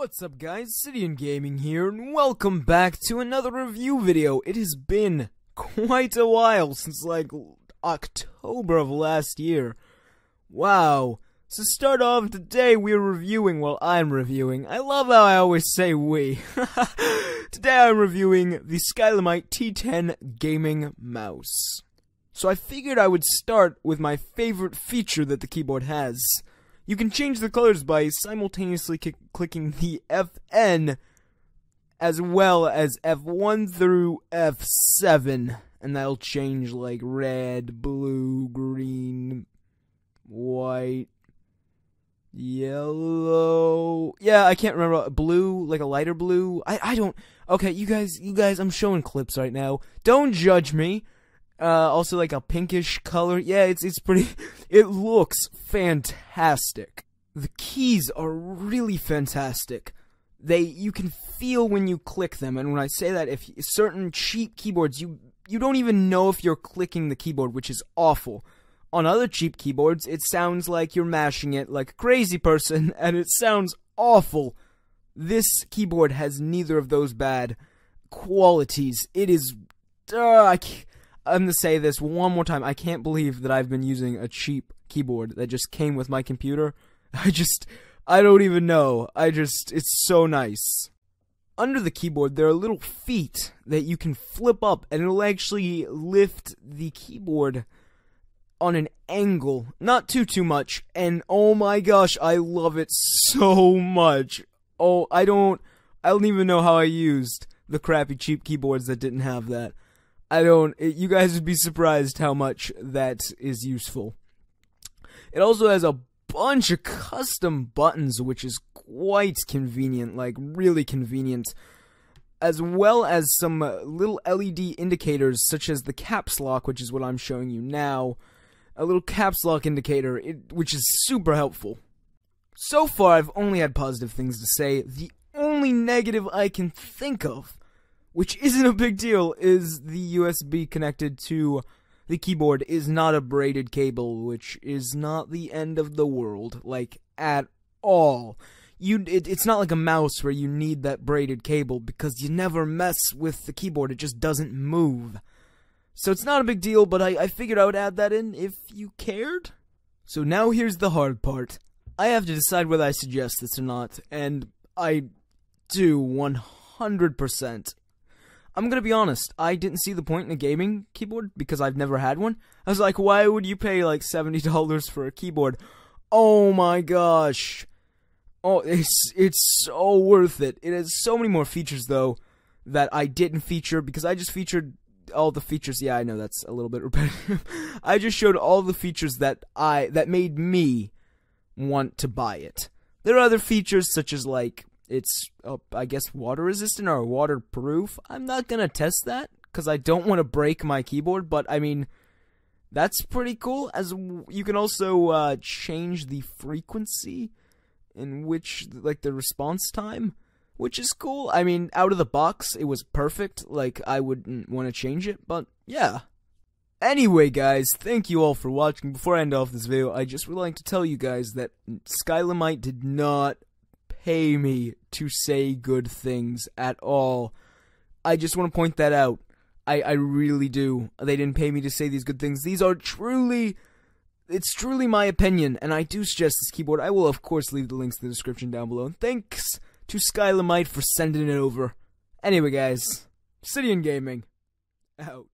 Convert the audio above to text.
What's up guys, Sidian Gaming here, and welcome back to another review video. It has been quite a while, since like October of last year. Wow. So start off today we're reviewing, well I'm reviewing, I love how I always say we. today I'm reviewing the Skylimite T10 Gaming Mouse. So I figured I would start with my favorite feature that the keyboard has. You can change the colors by simultaneously clicking the FN as well as F1 through F7. And that'll change like red, blue, green, white, yellow. Yeah, I can't remember. Blue, like a lighter blue. I, I don't. Okay, you guys, you guys, I'm showing clips right now. Don't judge me. Uh, also like a pinkish color. Yeah, it's it's pretty. It looks fantastic. The keys are really fantastic. They you can feel when you click them, and when I say that, if certain cheap keyboards, you you don't even know if you're clicking the keyboard, which is awful. On other cheap keyboards, it sounds like you're mashing it like a crazy person, and it sounds awful. This keyboard has neither of those bad qualities. It is. Uh, I can't, I'm gonna say this one more time. I can't believe that I've been using a cheap keyboard that just came with my computer. I just, I don't even know. I just, it's so nice. Under the keyboard, there are little feet that you can flip up, and it'll actually lift the keyboard on an angle, not too too much. And oh my gosh, I love it so much. Oh, I don't, I don't even know how I used the crappy cheap keyboards that didn't have that. I don't. It, you guys would be surprised how much that is useful. It also has a bunch of custom buttons, which is quite convenient, like really convenient, as well as some uh, little LED indicators, such as the caps lock, which is what I'm showing you now. A little caps lock indicator, it, which is super helpful. So far, I've only had positive things to say. The only negative I can think of which isn't a big deal, is the USB connected to the keyboard is not a braided cable, which is not the end of the world, like at all. You, it, it's not like a mouse where you need that braided cable because you never mess with the keyboard; it just doesn't move. So it's not a big deal, but I, I figured I would add that in if you cared. So now here's the hard part. I have to decide whether I suggest this or not, and I do 100%. I'm gonna be honest, I didn't see the point in a gaming keyboard because I've never had one. I was like, why would you pay like $70 for a keyboard? Oh my gosh. Oh, it's it's so worth it. It has so many more features though that I didn't feature because I just featured all the features. Yeah, I know that's a little bit repetitive. I just showed all the features that I that made me want to buy it. There are other features such as like it's uh, I guess water resistant or waterproof. I'm not gonna test that because I don't want to break my keyboard. But I mean, that's pretty cool. As you can also uh, change the frequency in which like the response time, which is cool. I mean, out of the box, it was perfect. Like I wouldn't want to change it, but yeah. Anyway, guys, thank you all for watching. Before I end off this video, I just would like to tell you guys that Skylimite did not pay me to say good things at all. I just want to point that out. I, I really do. They didn't pay me to say these good things. These are truly, it's truly my opinion, and I do suggest this keyboard. I will, of course, leave the links in the description down below. And thanks to Skylimite for sending it over. Anyway, guys, Sidian Gaming, out.